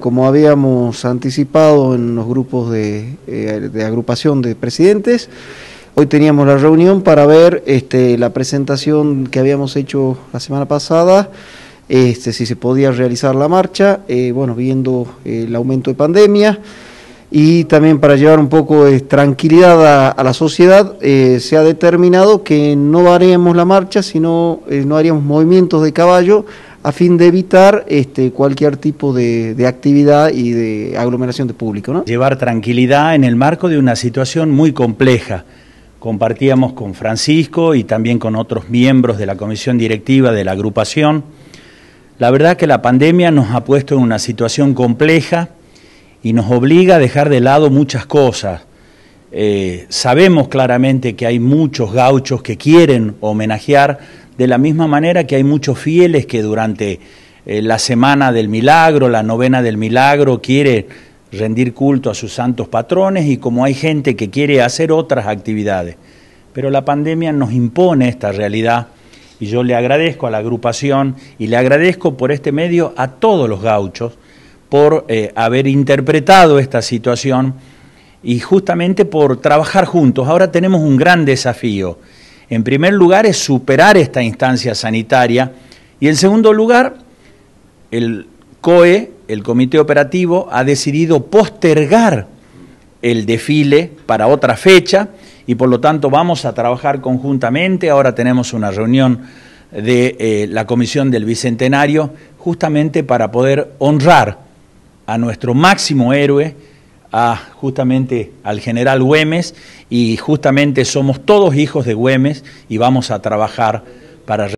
Como habíamos anticipado en los grupos de, eh, agrupación de presidentes, hoy teníamos la reunión para ver este, la presentación que habíamos hecho la semana pasada, este, si se podía realizar la marcha, eh, bueno, viendo el aumento de pandemia y también para llevar un poco de tranquilidad a, la sociedad, eh, se ha determinado que no haríamos la marcha, sino no haríamos movimientos de caballo a fin de evitar este, cualquier tipo de, actividad y de aglomeración de público. Llevar tranquilidad en el marco de una situación muy compleja. Compartíamos con Francisco y también con otros miembros de la comisión directiva de la agrupación. La verdad que la pandemia nos ha puesto en una situación compleja y nos obliga a dejar de lado muchas cosas. Eh, sabemos claramente que hay muchos gauchos que quieren homenajear de la misma manera que hay muchos fieles que durante eh, la semana del milagro, la novena del milagro, quiere rendir culto a sus santos patrones y como hay gente que quiere hacer otras actividades. Pero la pandemia nos impone esta realidad y yo le agradezco a la agrupación y le agradezco por este medio a todos los gauchos por eh, haber interpretado esta situación y justamente por trabajar juntos. Ahora tenemos un gran desafío en primer lugar es superar esta instancia sanitaria y en segundo lugar, el COE, el Comité Operativo, ha decidido postergar el desfile para otra fecha y por lo tanto vamos a trabajar conjuntamente. Ahora tenemos una reunión de eh, la Comisión del Bicentenario justamente para poder honrar a nuestro máximo héroe, a justamente al general Güemes y justamente somos todos hijos de Güemes y vamos a trabajar para